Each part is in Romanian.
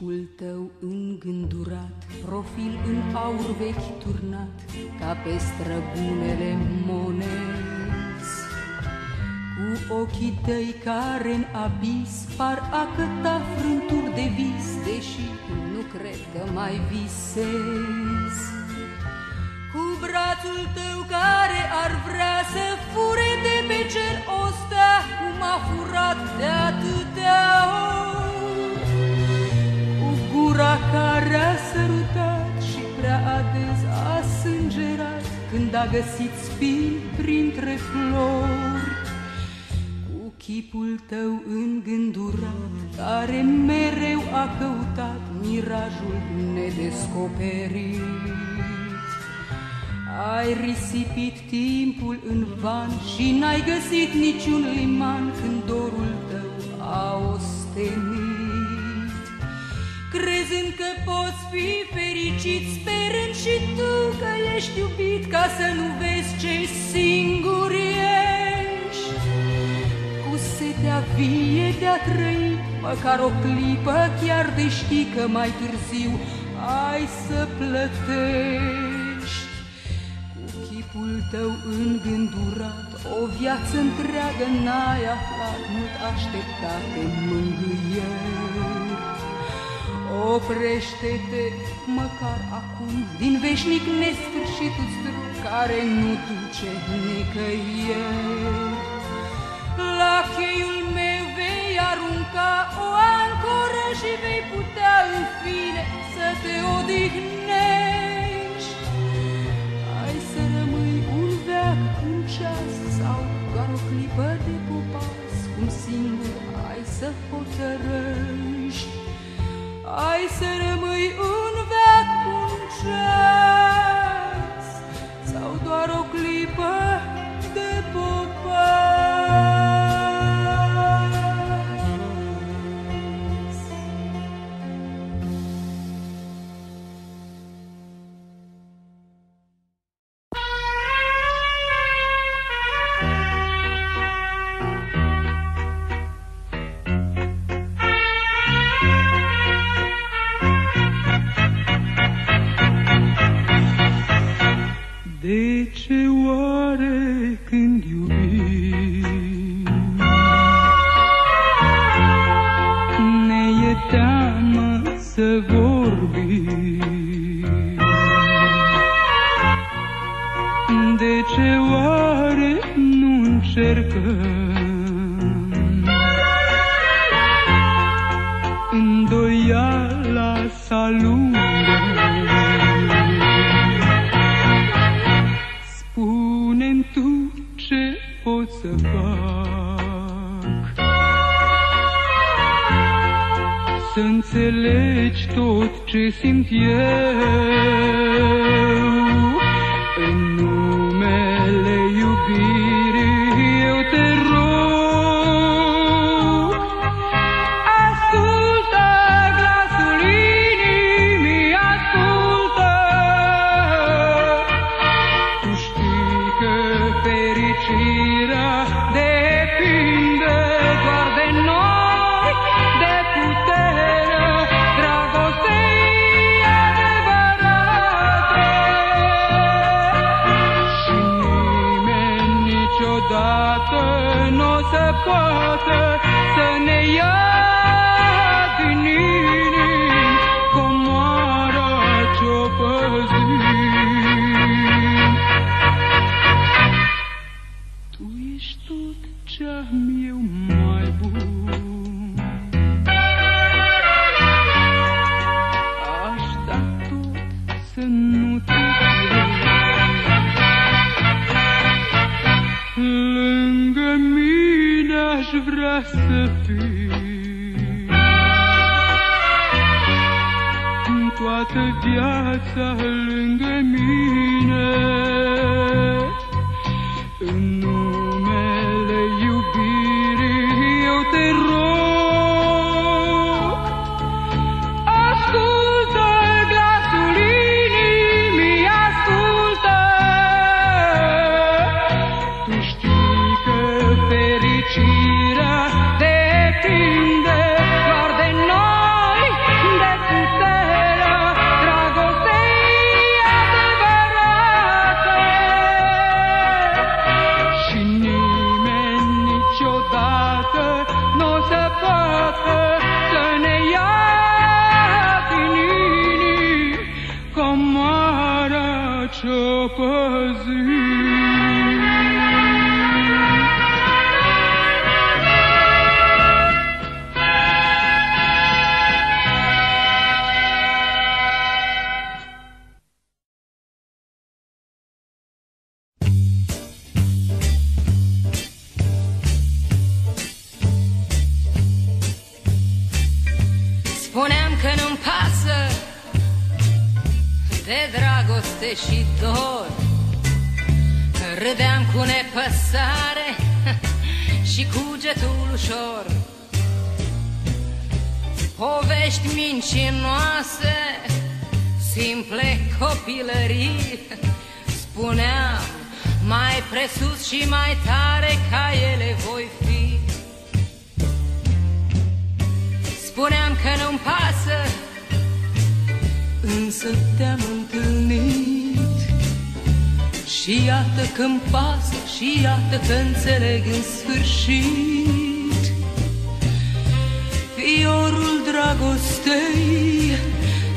Chipul tău îngândurat, profil în aur vechi turnat, ca pe străbunele monezi. Cu ochii tăi care în abis par a căta frânturi de vis, deși nu cred că mai visezi. Cu brațul tău care ar vrea să fure de pe cer o stea, cum a furat de atâtea ori. Cu gura care a sărutat și prea ades a sângerat, când a găsit spin printre flori. Cu chipul tău îngândurat, care mereu a căutat mirajul nedescoperit. Ai risipit timpul în van și n-ai găsit niciun liman când dorul tău a ostenit. Crezând că poți fi fericit, sperând și tu că ești iubit, ca să nu vezi ce singur ești. Cu setea vie de-a trăi, măcar o clipă, chiar de știi că mai târziu ai să plătești chipul tău îngândurat, o viață întreagă n-ai aflat mult așteptate mângâieri. Oprește-te măcar acum din veșnic nesfârșitul drum care nu duce nicăieri. La cheiul meu vei arunca o ancoră și vei putea în fine să te odihnești. Ai să rămâi un veac, un ceas sau doar o clipă de popas, cum singur ai să hotărăști. Ai să rămâi un veac, un ceas sau doar o clipă De ce oare când iubim înțelegi tot ce terror. Dragoste și dor Râdeam cu nepăsare și cugetul ușor. Povești mincinoase, simple copilării Spuneam mai presus și mai tare ca ele voi fi. Spuneam că nu-mi pasă Însă te-am întâlnit Și iată că-mi pasă Și iată că înțeleg în sfârșit. Fiorul dragostei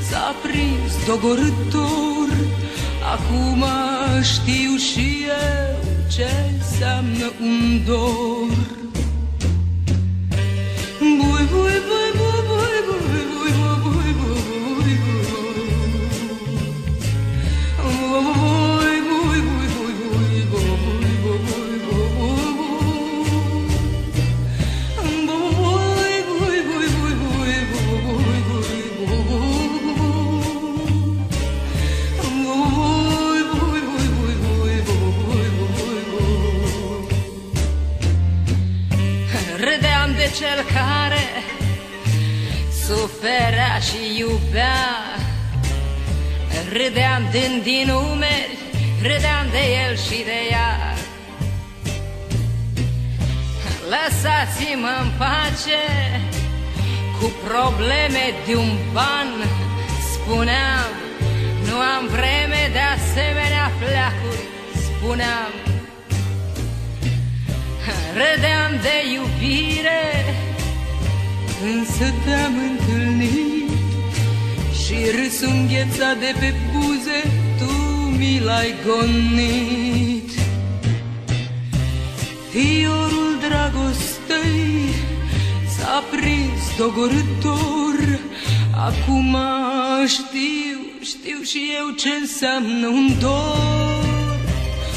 S-a prins dogorător Acum știu și eu Ce înseamnă un dor. Bui, bui, bui, bui, bui, probleme de un ban Spuneam, nu am vreme de asemenea fleacuri Spuneam, Râdeam de iubire Însă te-am întâlnit Și râsul înghețat de pe buze Tu mi l-ai gonit. Fiorul dragostei S-a prins dogorător Acum știu, știu și eu ce înseamnă un dor.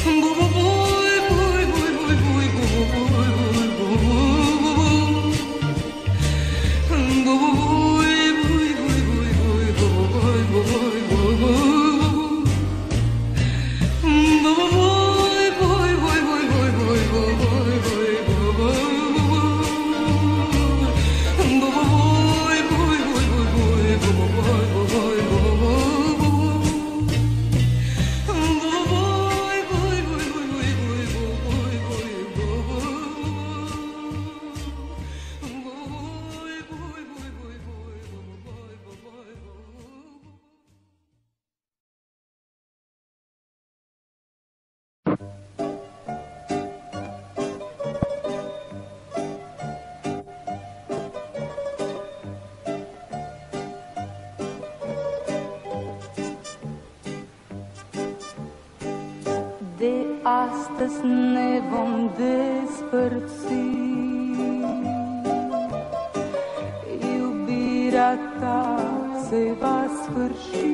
Bu, bu, bui, astăzi ne vom despărți. Iubirea ta se va sfârși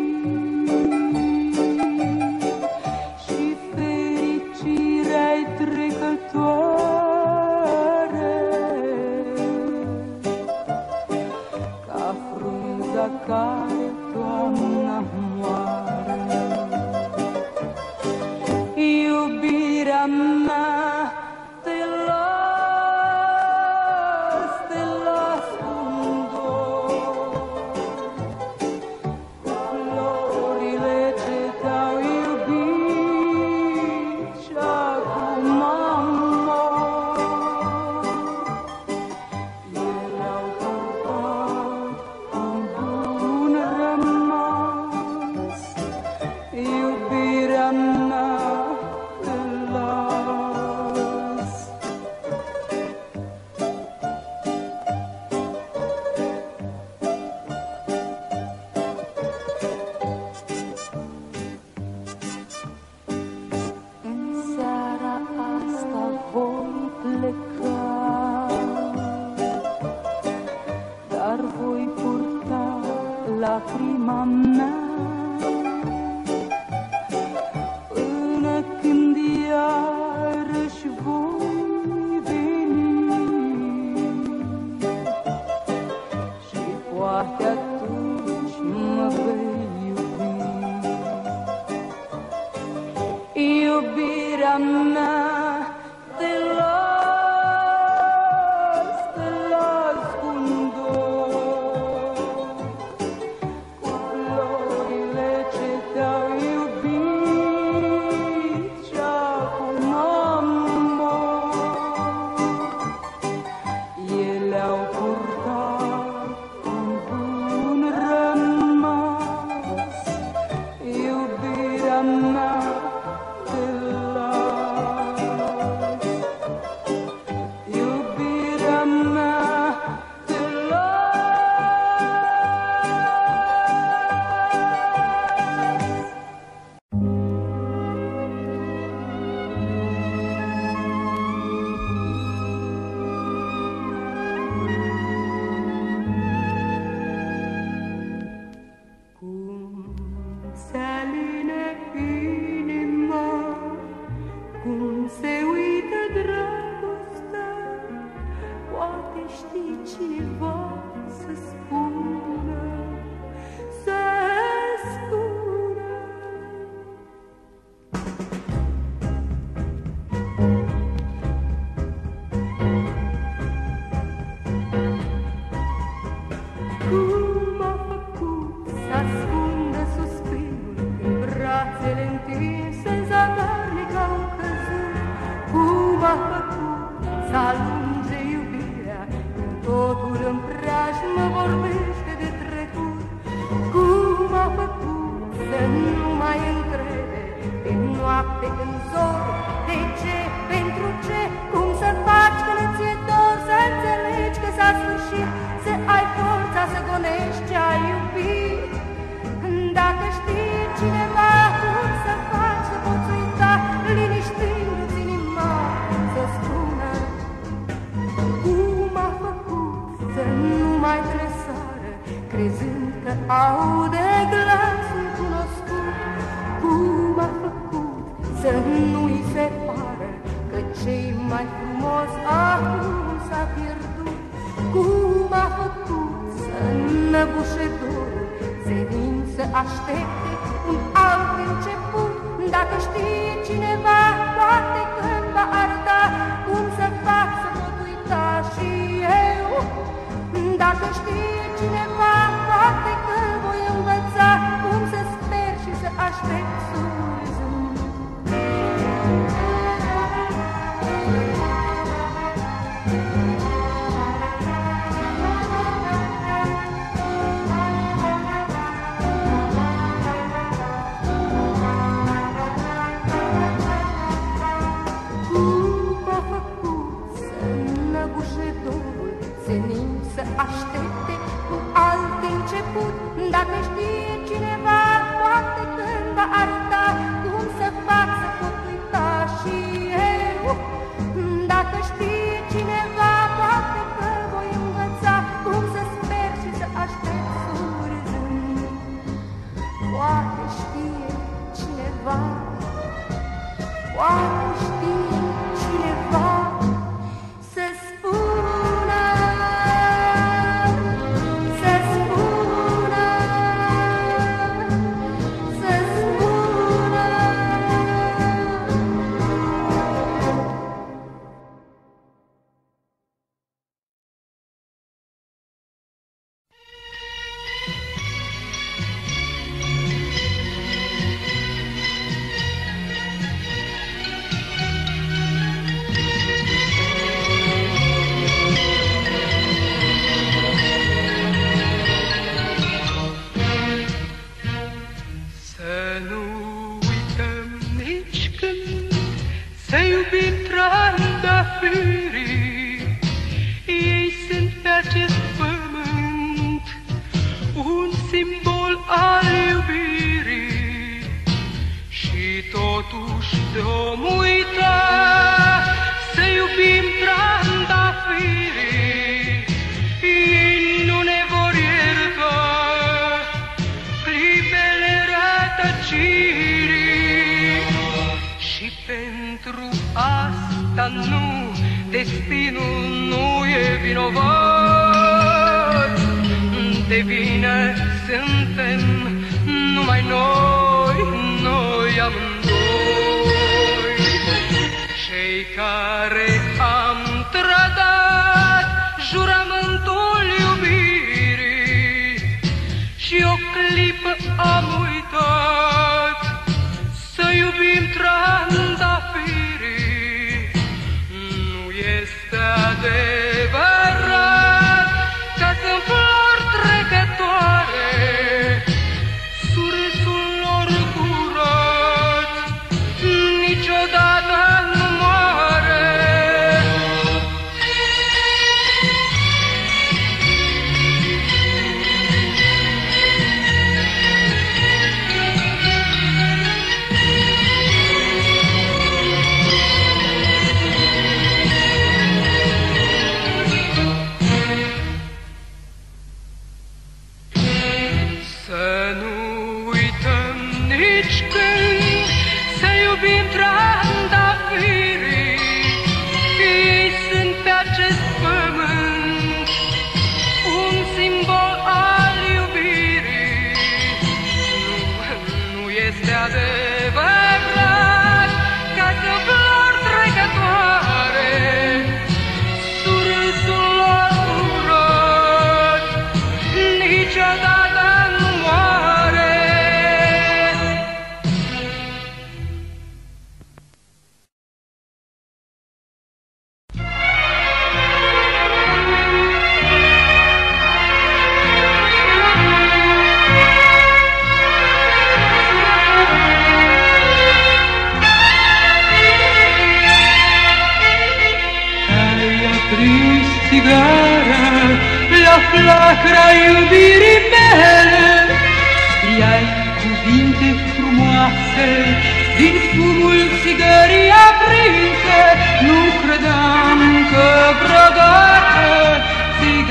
noapte în zor De ce, pentru ce, cum să faci când ți-e dor Să înțelegi că s-a sfârșit Să ai forța să gonești ce ai iubit. Dacă știi cineva cum să faci Să poți uita liniștindu-ți inima Să spună cum a făcut să nu mai tresară Crezând că aude se pară Că cei mai frumos acum s-a pierdut. Cum a făcut să năbușe dorul Senin să aștepte un alt început. Dacă știe cineva, poate când va arăta Cum să fac să pot uita și eu. Dacă știe cineva, poate că voi învăța Cum să sper și să aștept surzând Și totuși de-om uita Să iubim trandafirii Ei nu ne vor ierta clipele rătăcirii. Și pentru asta nu, destinul nu e vinovat. De vină suntem numai noi, care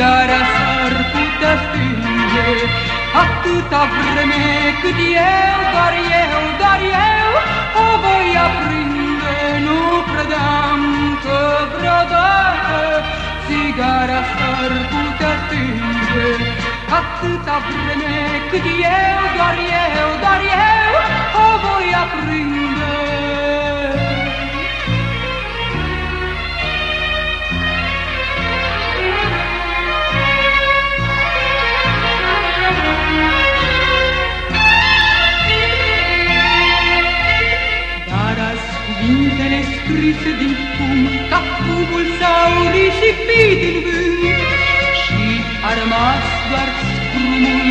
Țigara s-ar putea stinge Atâta vreme cât eu, doar eu, doar eu O voi aprinde Nu credeam că vreodată Țigara s-ar putea stinge Atâta vreme cât eu, doar eu, doar eu O voi aprinde scrise din fum Ca fumul s-au risipit din vânt. Și a rămas doar scrumul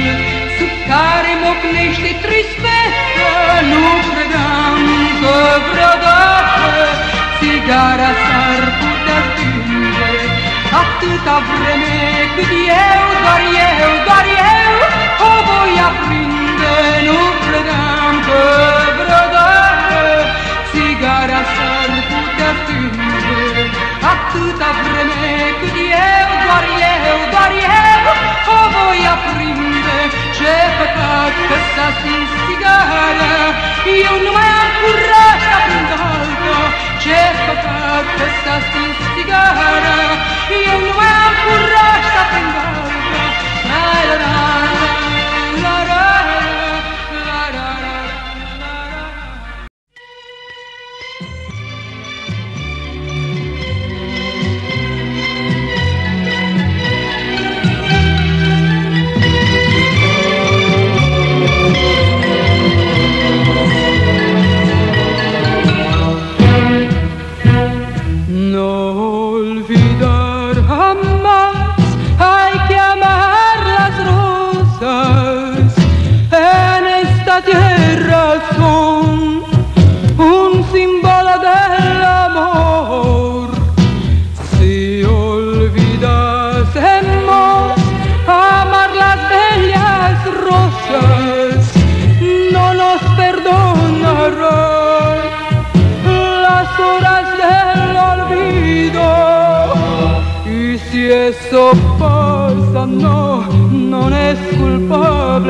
Sub care mocnește tristețea Nu credeam că vreodată Țigara s-ar putea stinge. Atâta vreme cât eu, doar eu, doar eu O voi aprinde Nu credeam că vreodată Țigara s-ar putea stinge Atâta vreme cât eu, doar eu, doar eu O voi aprinde Ce păcat că s-a Eu nu mai am curaj să aprind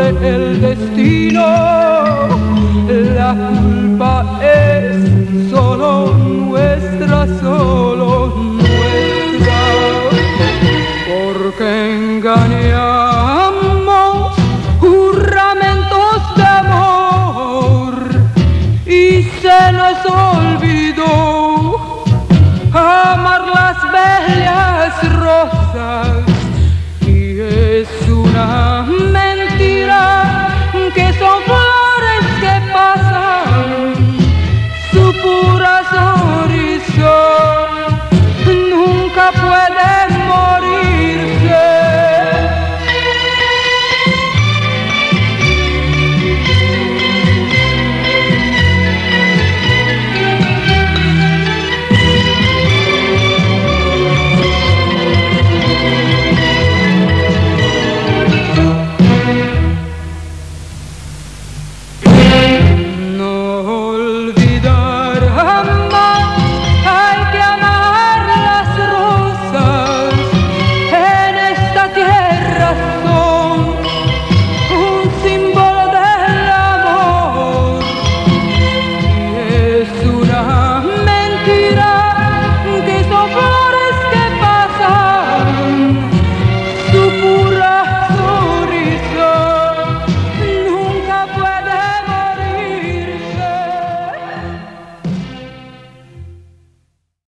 el destino. La culpa es solo nuestra, solo nuestra. Porque engañamos juramentos de amor y se nos olvidó amar las bellas rosas